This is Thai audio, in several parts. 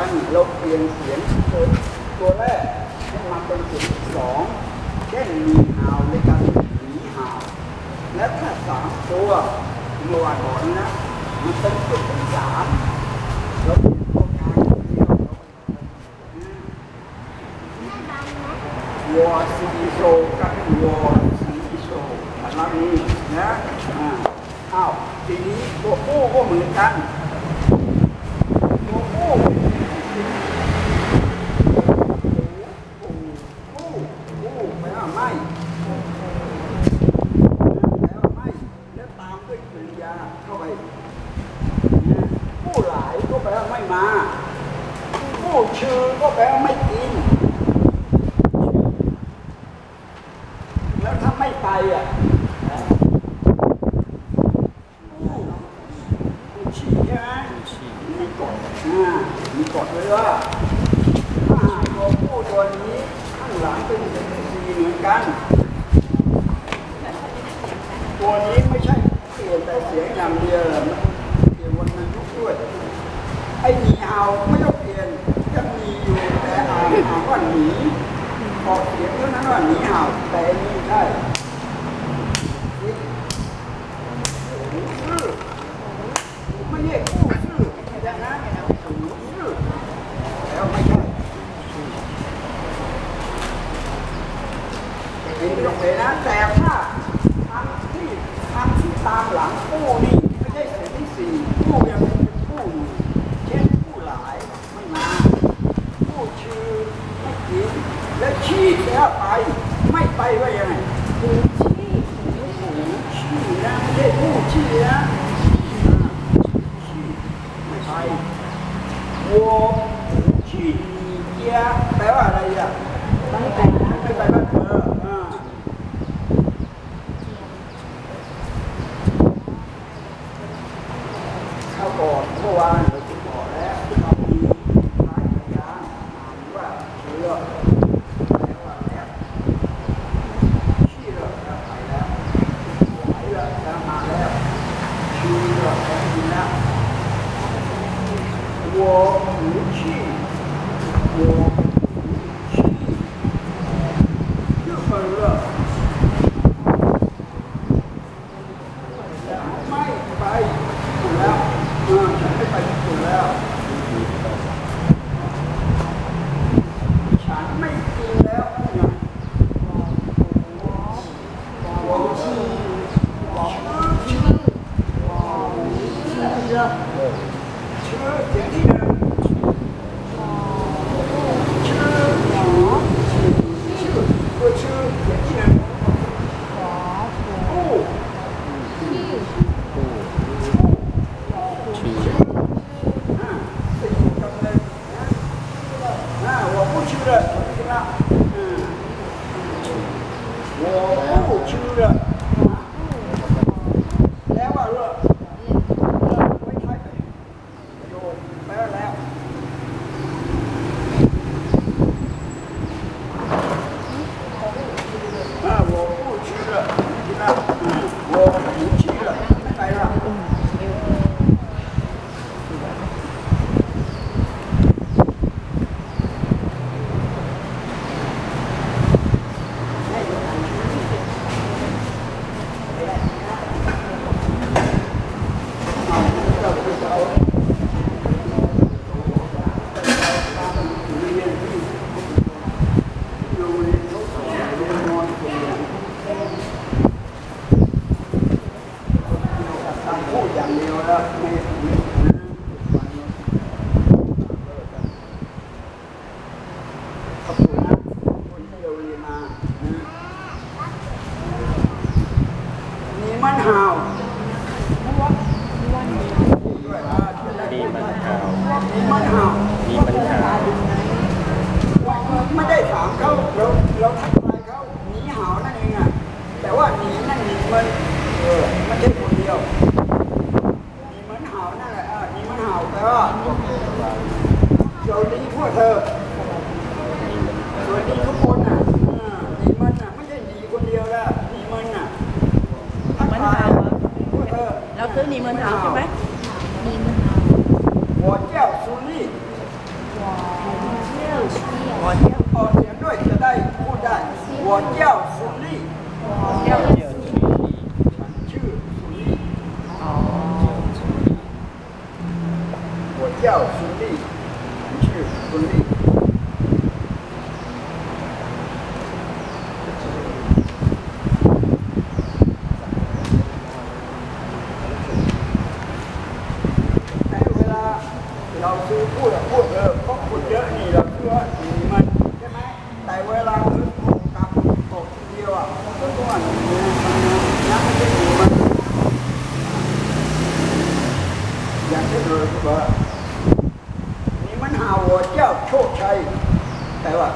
ันเราเปลี่ยนเสียงตัวตัวแรกให้มาเป็นเสียงสองเช่นมีหาวในการหนีหาวและถ้าสามตัวเมื่อวานอนนะมันเป็นตัวที่สามเราเปลี่ยนตัวกลางเดียววอซีโซกับวอซีโซมันรับนี้นะอ้าวทีนี้ตัวโอ้ก็เหมือนกัน 去不要拜，卖拜个样嘞，不去不去啦，不去啦，去啊，去卖拜，我不去你家，拜拜来呀，拜，Gracias. ดพูดเออก็พูดเยอะนี่เราเพื่อดีมันใช่ไหมแต่เวลาเออตกกับตกทีเดียวอะก็ต้องอ่านมักไม่ดีมันอย่างที่เราบอกนี่มันหาวัวเจ้าโชคชัยแต่ว่า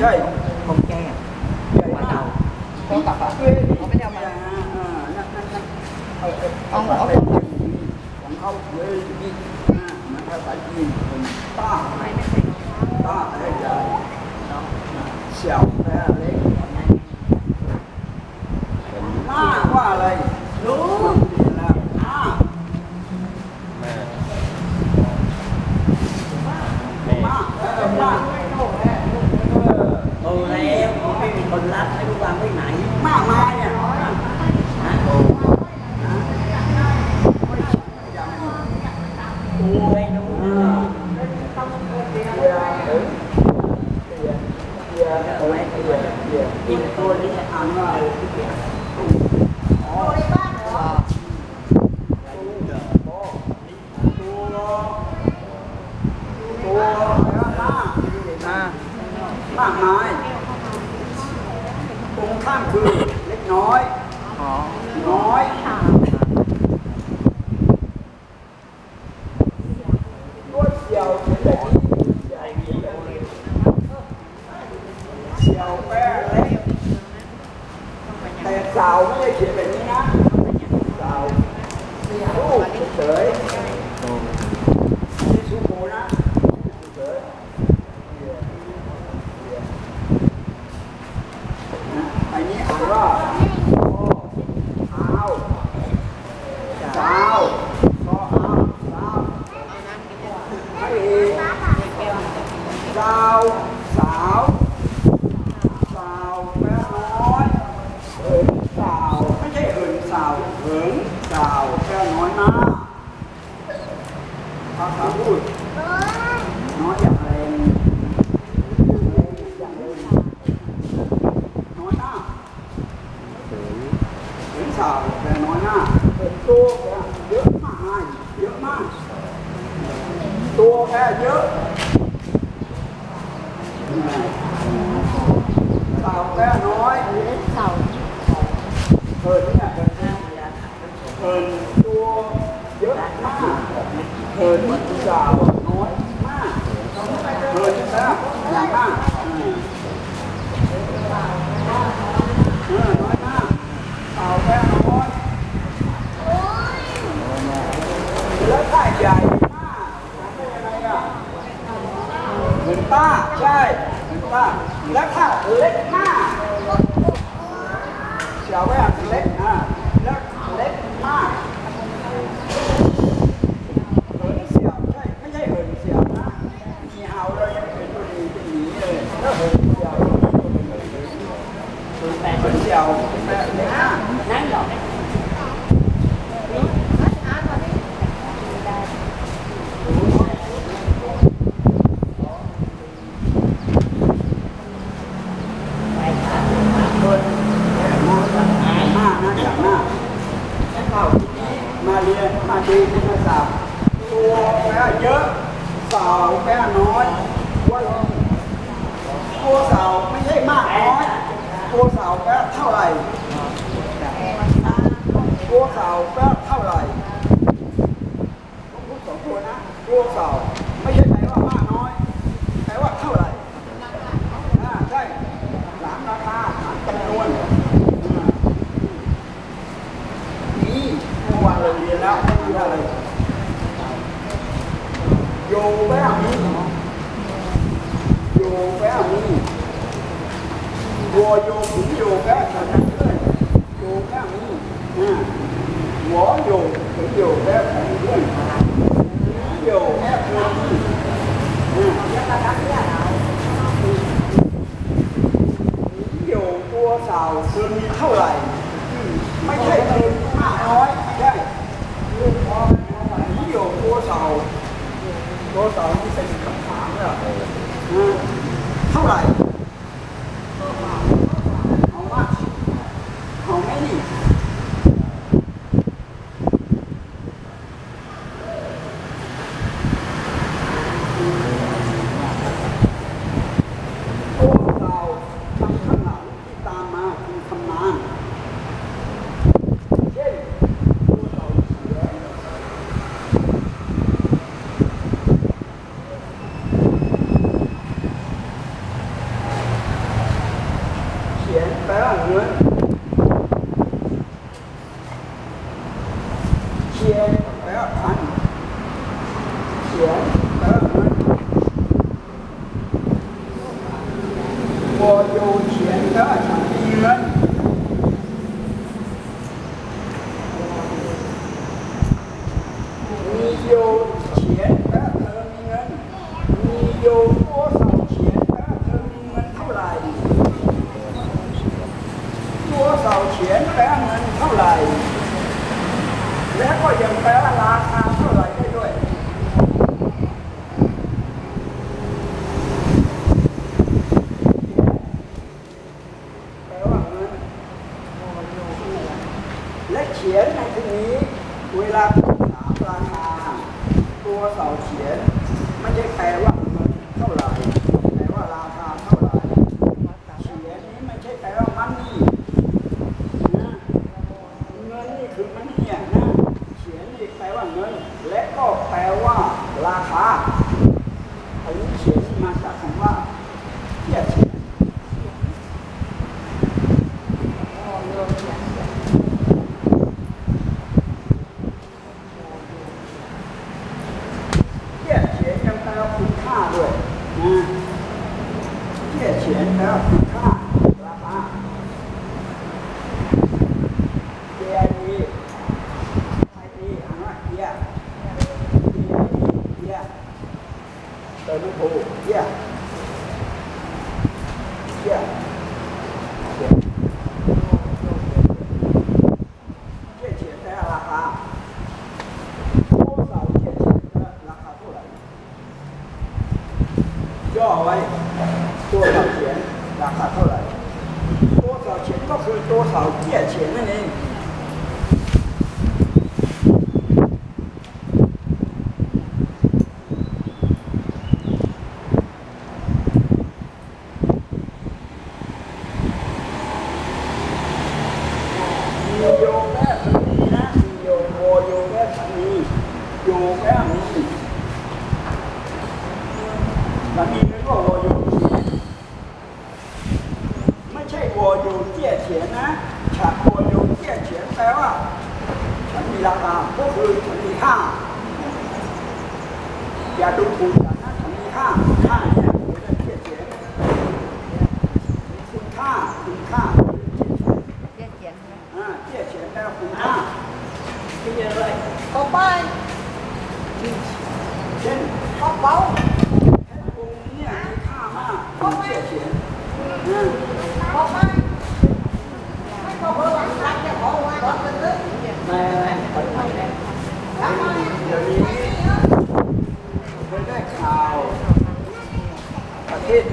Jai. Oh, I know. แป๊ะเท่าไหร่ตัวเข่าแป๊ะ Yogi యోగా యోగా 我有朋友在旁边，你有在旁边，嗯，你有多少生意？后来。做有钱的城市人。拉า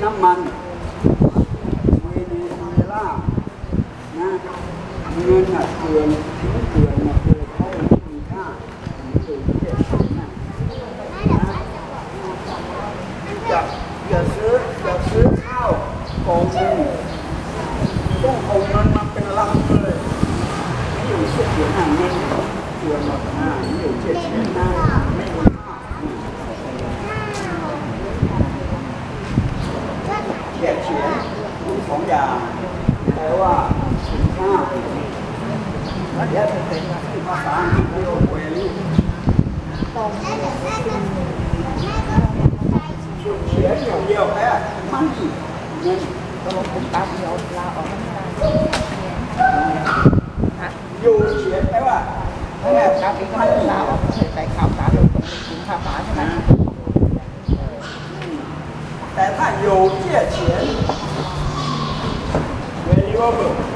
não namam. ยวแค่มันนี่ตลกผมตาเดียวลาออกอยู่เฉียนไปว่าแม่ครับอีกคนลาออกใส่ข่าวสารลงตรงถึงข่าวสารใช่ไหมแต่ถ้าอยู่เฉียนเขียน very well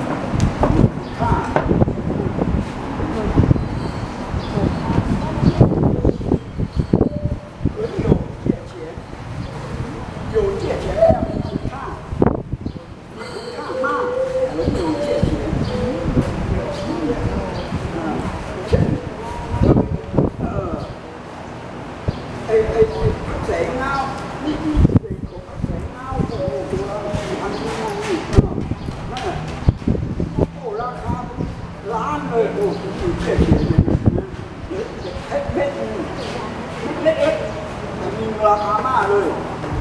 阿妈嘞，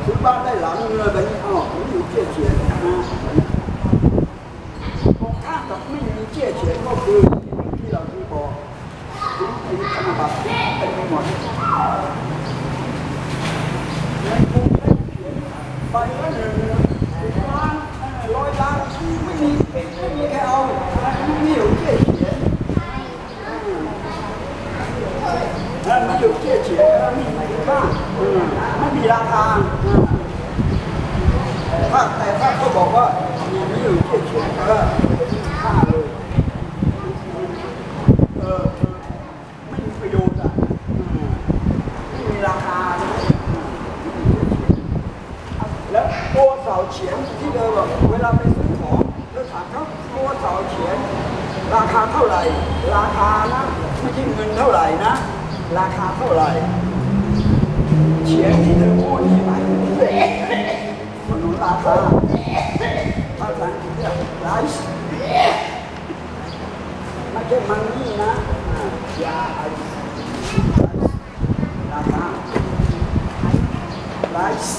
十八代郎那个人哦，没有借钱。 ท่าไหร่ ราคานะไม่ใช่เงินเท่าไหร่นะ ราคาเท่าไหร่เสียงที่เธอพูดใช่ไหมมันรู้ราคาภาษาอังกฤษเรียก price ไม่ใช่มันนี่นะยาราคา price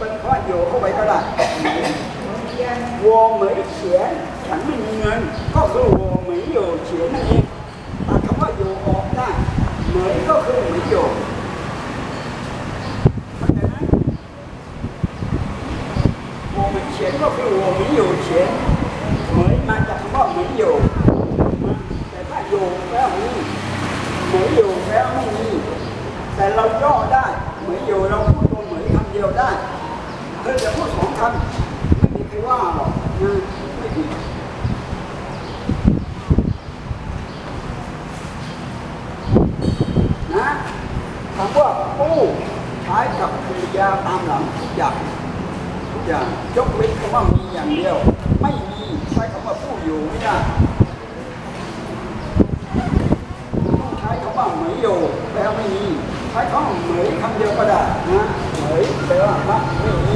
bên khó dù không phải có là vô mấy chuyện chẳng mình nhân có dù mấy dù chuyện này mà không có dù ổn ta mới có dù mấy dù vô mấy chuyện có dù mấy dù chuyện mới mà chẳng có mấy dù để phải dù phải không mấy dù phải không แต่เราย่อได้เหมือนอยู่เรา ได้เธอจะพูดสองคำไม่มีใครว่าหรอกนะไม่มีนะคำว่าโอ้ท้ายกับปริยาตามหลังทุกอย่างทุกอย่างยกเว้นคำว่ามีอย่างเดียว ไม่มีใช้คำว่าผู้อยู่ไม่ได้ใช้คำว่าเหมยอยู่แปลไม่มีใช้คำว่าเหมยคำเดียวก็ได้นะ Saya?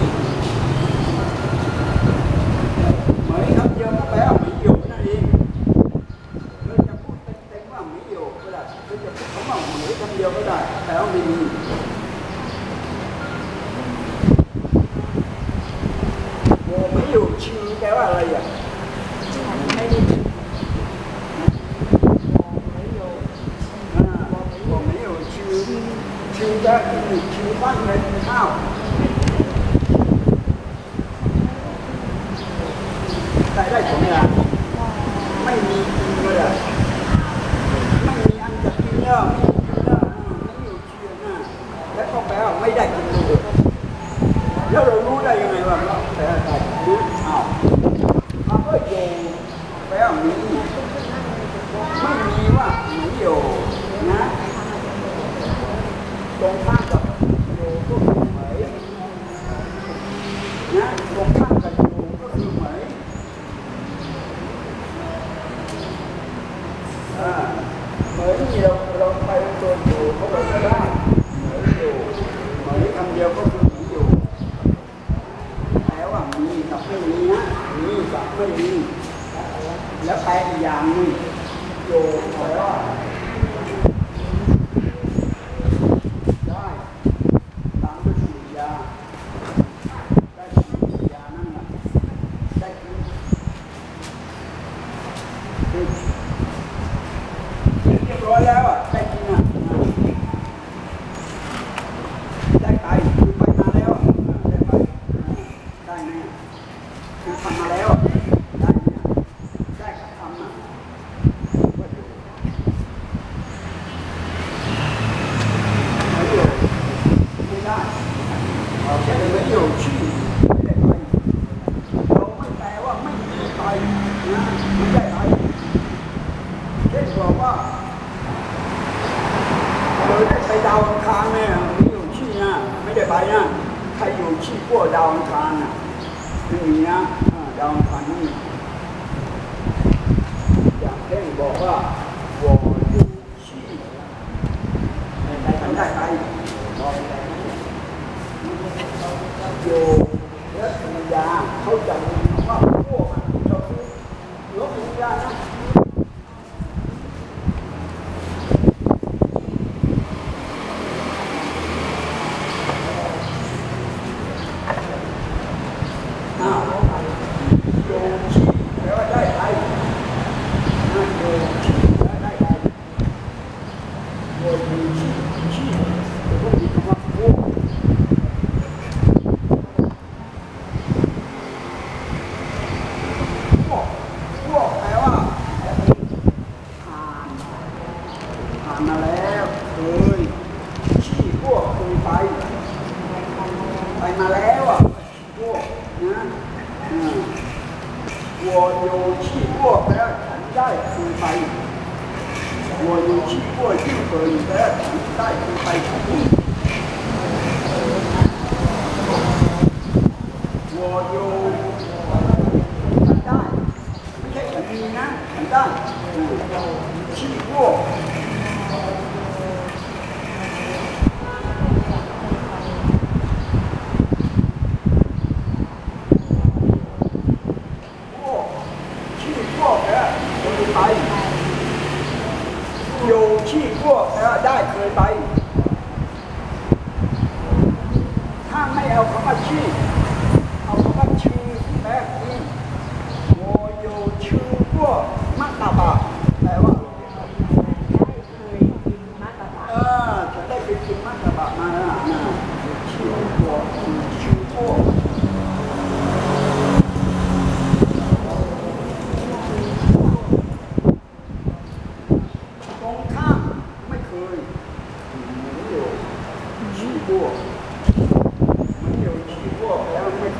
이나 한다. 69.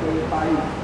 可以发育。